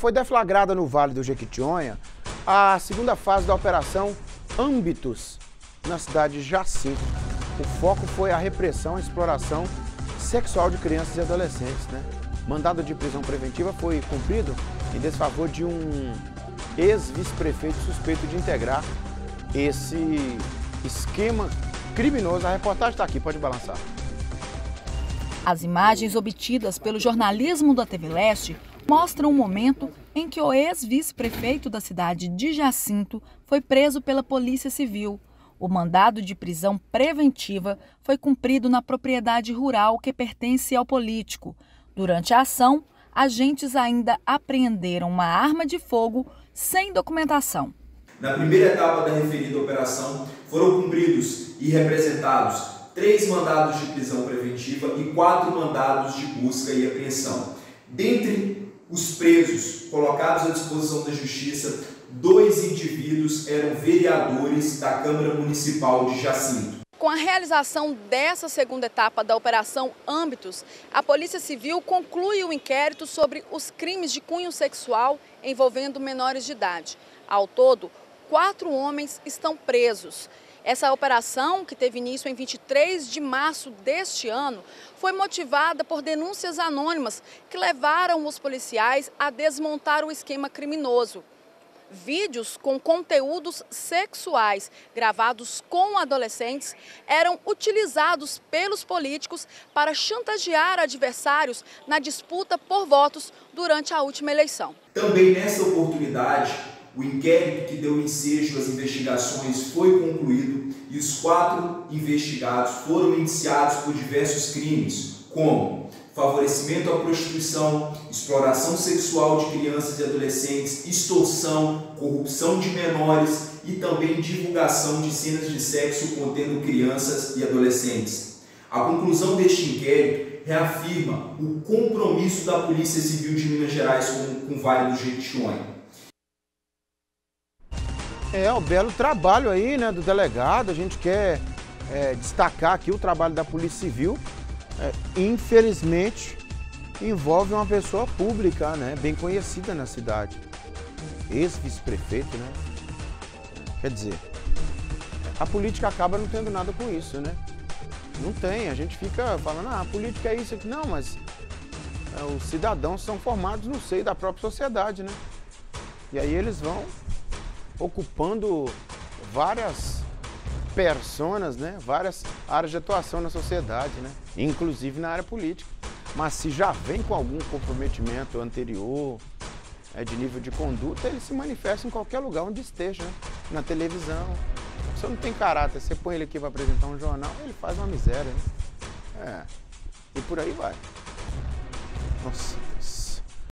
Foi deflagrada no Vale do Jequitinhonha a segunda fase da operação Âmbitos, na cidade de Jacinto. O foco foi a repressão e exploração sexual de crianças e adolescentes. Né? Mandado de prisão preventiva foi cumprido em desfavor de um ex-vice-prefeito suspeito de integrar esse esquema criminoso. A reportagem está aqui, pode balançar. As imagens obtidas pelo jornalismo da TV Leste mostram o momento em que o ex-vice-prefeito da cidade de Jacinto foi preso pela Polícia Civil. O mandado de prisão preventiva foi cumprido na propriedade rural que pertence ao político. Durante a ação, agentes ainda apreenderam uma arma de fogo sem documentação. Na primeira etapa da referida operação, foram cumpridos e representados três mandados de prisão preventiva e quatro mandados de busca e apreensão. Dentre os presos colocados à disposição da Justiça, dois indivíduos eram vereadores da Câmara Municipal de Jacinto. Com a realização dessa segunda etapa da Operação Âmbitos, a Polícia Civil conclui o inquérito sobre os crimes de cunho sexual envolvendo menores de idade. Ao todo, quatro homens estão presos. Essa operação, que teve início em 23 de março deste ano, foi motivada por denúncias anônimas que levaram os policiais a desmontar o esquema criminoso. Vídeos com conteúdos sexuais gravados com adolescentes eram utilizados pelos políticos para chantagear adversários na disputa por votos durante a última eleição. Também nessa oportunidade, o inquérito que deu ensejo às investigações foi concluído e os quatro investigados foram indiciados por diversos crimes, como favorecimento à prostituição, exploração sexual de crianças e adolescentes, extorsão, corrupção de menores e também divulgação de cenas de sexo contendo crianças e adolescentes. A conclusão deste inquérito reafirma o compromisso da Polícia Civil de Minas Gerais com, com o Vale do Jequitinhonha. É, o belo trabalho aí, né, do delegado. A gente quer é, destacar aqui o trabalho da Polícia Civil. É, infelizmente, envolve uma pessoa pública, né, bem conhecida na cidade. Ex-vice-prefeito, né? Quer dizer, a política acaba não tendo nada com isso, né? Não tem, a gente fica falando, ah, a política é isso aqui. Não, mas é, os cidadãos são formados no seio da própria sociedade, né? E aí eles vão ocupando várias personas, né? várias áreas de atuação na sociedade, né? inclusive na área política. Mas se já vem com algum comprometimento anterior, é, de nível de conduta, ele se manifesta em qualquer lugar onde esteja, né? na televisão. Se não tem caráter, você põe ele aqui para apresentar um jornal, ele faz uma miséria. Né? É. E por aí vai. Nossa.